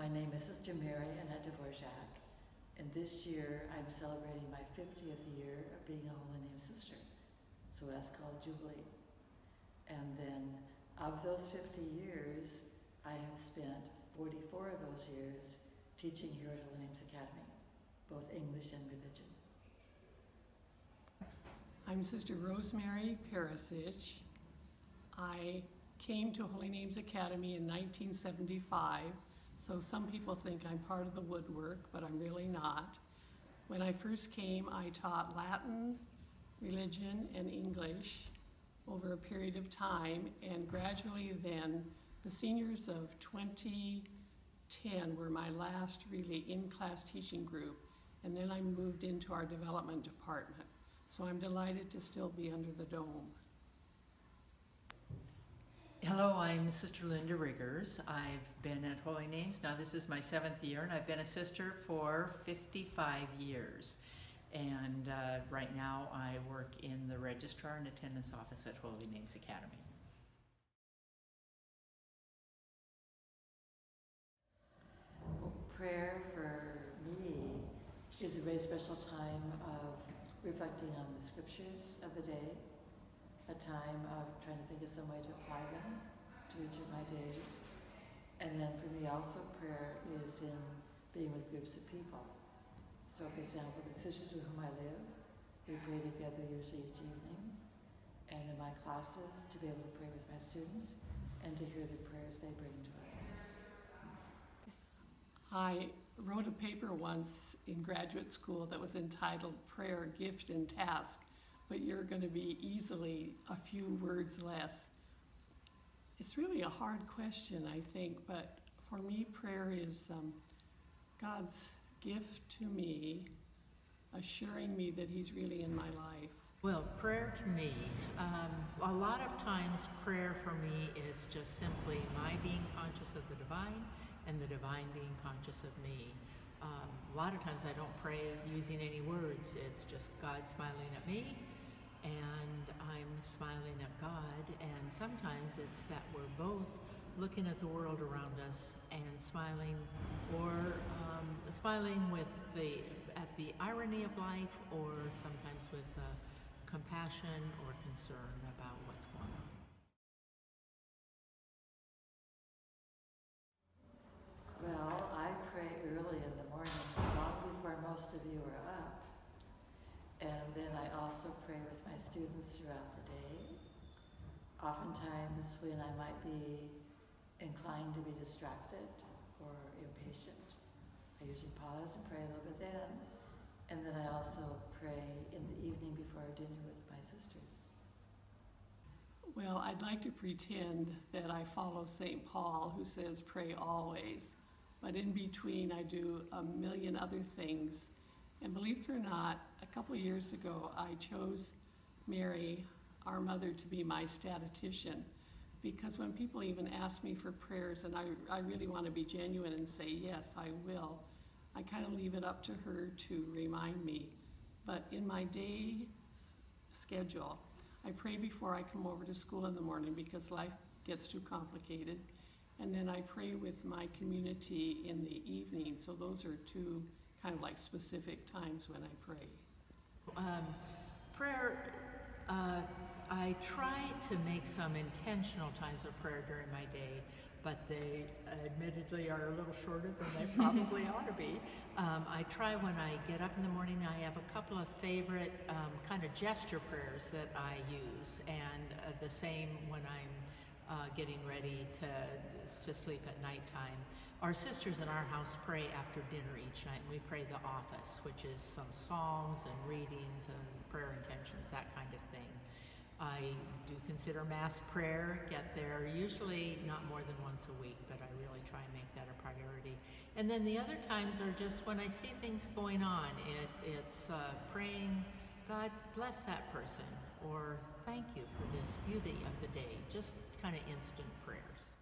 My name is Sister Mary Annette Dvorak, and this year I'm celebrating my 50th year of being a Holy Name Sister. So that's called Jubilee. And then of those 50 years, I have spent 44 of those years teaching here at Holy Names Academy, both English and religion. I'm Sister Rosemary Perisic. I came to Holy Names Academy in 1975, so some people think I'm part of the woodwork, but I'm really not. When I first came, I taught Latin, religion, and English over a period of time, and gradually then, the seniors of 2010 were my last really in-class teaching group, and then I moved into our development department. So I'm delighted to still be under the dome. Hello, I'm Sister Linda Riggers. I've been at Holy Names. Now, this is my seventh year, and I've been a sister for 55 years. And uh, right now, I work in the registrar and attendance office at Holy Names Academy. Well, prayer for me is a very special time of reflecting on the scriptures of the day, a time of trying to think of some way to apply them to each of my days. And then for me also prayer is in being with groups of people. So for example, the sisters with whom I live, we pray together usually each evening. And in my classes, to be able to pray with my students and to hear the prayers they bring to us. I wrote a paper once in graduate school that was entitled Prayer, Gift, and Task, but you're going to be easily a few words less. It's really a hard question, I think, but for me, prayer is um, God's gift to me, assuring me that He's really in my life. Well, prayer to me, um, a lot of times prayer for me is just simply my being conscious of the divine and the divine being conscious of me. Um, a lot of times I don't pray using any words, it's just God smiling at me and I'm smiling at God, and sometimes it's that we're both looking at the world around us and smiling, or um, smiling with the at the irony of life, or sometimes with uh, compassion or concern about what's going on. Well, I pray early in the morning, long before most of you are up. And then I also pray with my students throughout the day. Oftentimes, when I might be inclined to be distracted or impatient, I usually pause and pray a little bit then. And then I also pray in the evening before dinner with my sisters. Well, I'd like to pretend that I follow St. Paul, who says, pray always. But in between, I do a million other things. And believe it or not, a couple years ago, I chose Mary, our mother, to be my statistician. Because when people even ask me for prayers, and I, I really want to be genuine and say, yes, I will, I kind of leave it up to her to remind me. But in my day schedule, I pray before I come over to school in the morning because life gets too complicated. And then I pray with my community in the evening. So those are two kind of like specific times when I pray. Um, prayer, uh, I try to make some intentional times of prayer during my day, but they admittedly are a little shorter than they probably ought to be. Um, I try when I get up in the morning, I have a couple of favorite um, kind of gesture prayers that I use, and uh, the same when I'm uh, getting ready to, to sleep at nighttime. Our sisters in our house pray after dinner each night. We pray the office, which is some psalms and readings and prayer intentions, that kind of thing. I do consider Mass prayer, get there usually not more than once a week, but I really try and make that a priority. And then the other times are just when I see things going on. It, it's uh, praying, God bless that person, or thank you for this beauty of the day, just kind of instant prayers.